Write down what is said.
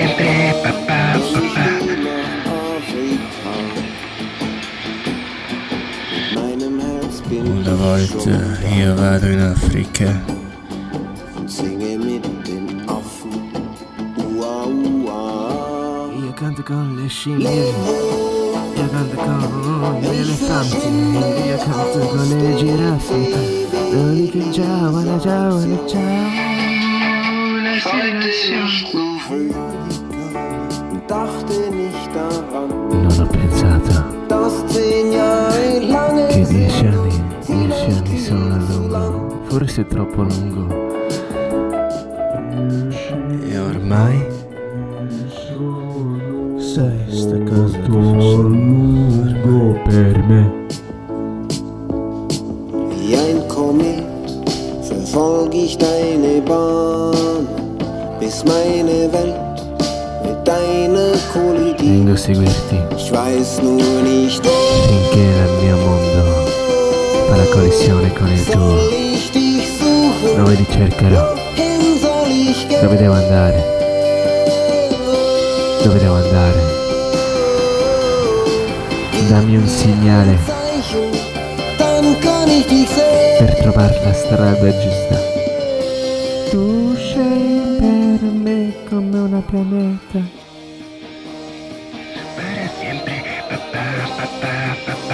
sempre papà papà. Una volta io vado in Africa. Io canto con le scimmie, io canto con gli elefanti, io canto con le giraffe. Lo dico ciao, ciao, alla ciao. La situazione. Dieci anni, dieci anni sono a lungo, forse troppo lungo. E ormai Sai, sta cosa lungo per me. Wie ein Komet verfolg ich deine Bahn, bis meine Welt mit deiner kollidiert. Vengo a seguirti Ich weiß nur nicht, wo finché connessione con il tuo, dove ti cercherò, dove devo andare, dove devo andare. Dammi un segnale per trovare la strada giusta. Tu sei per me come una pianeta. Para siempre, papá, papá, papá.